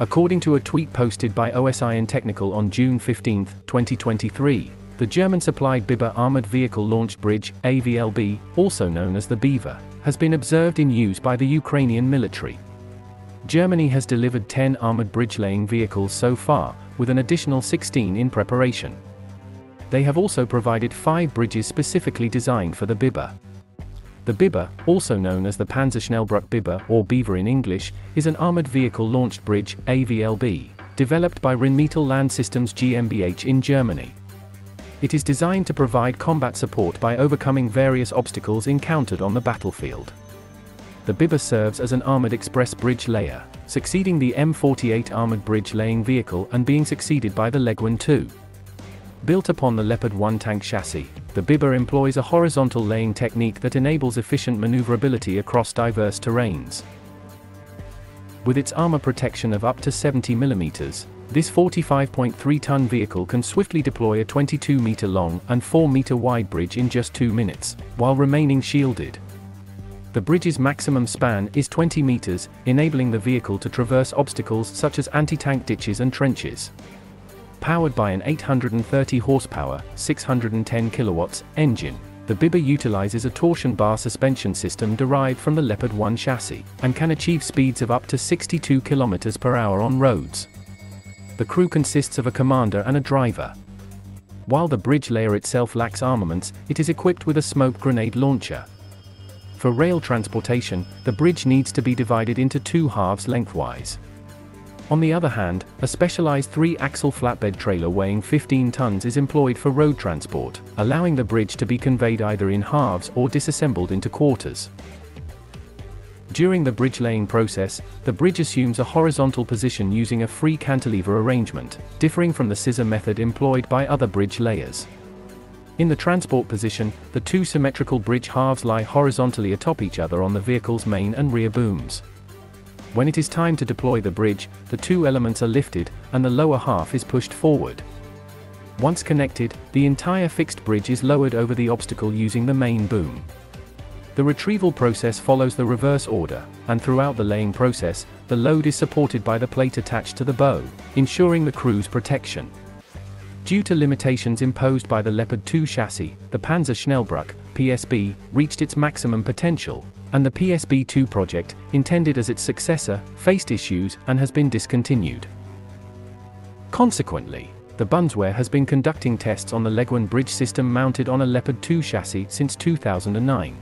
According to a tweet posted by OSINT Technical on June 15, 2023, the German-supplied Biber Armored Vehicle Launched Bridge, AVLB, also known as the Beaver, has been observed in use by the Ukrainian military. Germany has delivered 10 armored bridge-laying vehicles so far, with an additional 16 in preparation. They have also provided five bridges specifically designed for the Biber. The Biber, also known as the Panzerschnellbrücke Biber or Beaver in English, is an armored vehicle launched bridge, AVLB, developed by Rheinmetall Land Systems GmbH in Germany. It is designed to provide combat support by overcoming various obstacles encountered on the battlefield. The Biber serves as an armored express bridge layer, succeeding the M48 armored bridge laying vehicle and being succeeded by the Leguan II. Built upon the Leopard 1 tank chassis, the Biber employs a horizontal laying technique that enables efficient maneuverability across diverse terrains. With its armor protection of up to 70 mm, this 45.3-ton vehicle can swiftly deploy a 22-meter long and 4-meter wide bridge in just 2 minutes, while remaining shielded. The bridge's maximum span is 20 meters, enabling the vehicle to traverse obstacles such as anti-tank ditches and trenches. Powered by an 830 horsepower, 610 kilowatts engine, the Biber utilizes a torsion bar suspension system derived from the Leopard 1 chassis, and can achieve speeds of up to 62 km per hour on roads. The crew consists of a commander and a driver. While the bridge layer itself lacks armaments, it is equipped with a smoke grenade launcher. For rail transportation, the bridge needs to be divided into two halves lengthwise. On the other hand, a specialized three-axle flatbed trailer weighing 15 tons is employed for road transport, allowing the bridge to be conveyed either in halves or disassembled into quarters. During the bridge laying process, the bridge assumes a horizontal position using a free cantilever arrangement, differing from the scissor method employed by other bridge layers. In the transport position, the two symmetrical bridge halves lie horizontally atop each other on the vehicle's main and rear booms. When it is time to deploy the bridge, the two elements are lifted, and the lower half is pushed forward. Once connected, the entire fixed bridge is lowered over the obstacle using the main boom. The retrieval process follows the reverse order, and throughout the laying process, the load is supported by the plate attached to the bow, ensuring the crew's protection. Due to limitations imposed by the Leopard 2 chassis, the Panzer Schnellbrücke, PSB, reached its maximum potential, and the PSB-2 project, intended as its successor, faced issues and has been discontinued. Consequently, the Bundeswehr has been conducting tests on the Leguan bridge system mounted on a Leopard 2 chassis since 2009.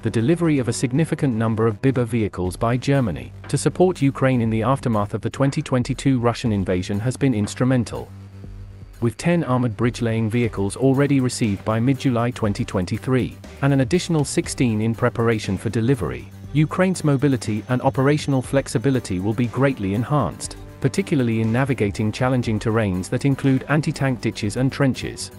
The delivery of a significant number of Biber vehicles by Germany to support Ukraine in the aftermath of the 2022 Russian invasion has been instrumental. With 10 armored bridge-laying vehicles already received by mid-July 2023, and an additional 16 in preparation for delivery, Ukraine's mobility and operational flexibility will be greatly enhanced, particularly in navigating challenging terrains that include anti-tank ditches and trenches.